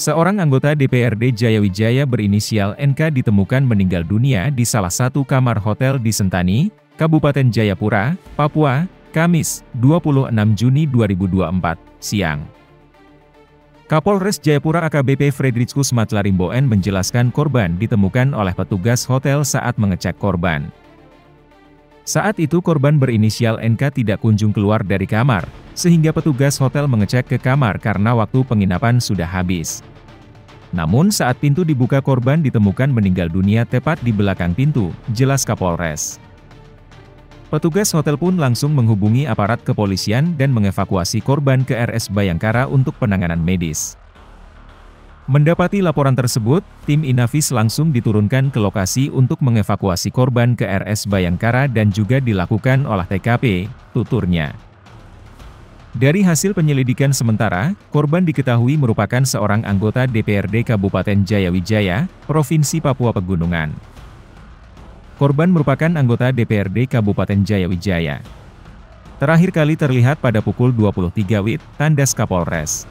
Seorang anggota DPRD Jayawijaya berinisial NK ditemukan meninggal dunia di salah satu kamar hotel di Sentani, Kabupaten Jayapura, Papua, Kamis, 26 Juni 2024, siang. Kapolres Jayapura AKBP Frederikus Matlarimboen menjelaskan korban ditemukan oleh petugas hotel saat mengecek korban. Saat itu korban berinisial NK tidak kunjung keluar dari kamar, sehingga petugas hotel mengecek ke kamar karena waktu penginapan sudah habis. Namun saat pintu dibuka korban ditemukan meninggal dunia tepat di belakang pintu, jelas Kapolres. Petugas hotel pun langsung menghubungi aparat kepolisian dan mengevakuasi korban ke RS Bayangkara untuk penanganan medis. Mendapati laporan tersebut, tim Inavis langsung diturunkan ke lokasi untuk mengevakuasi korban ke RS Bayangkara dan juga dilakukan olah TKP, tuturnya. Dari hasil penyelidikan sementara, korban diketahui merupakan seorang anggota DPRD Kabupaten Jayawijaya, Provinsi Papua Pegunungan. Korban merupakan anggota DPRD Kabupaten Jayawijaya. Terakhir kali terlihat pada pukul 23 WIB, tandas Kapolres.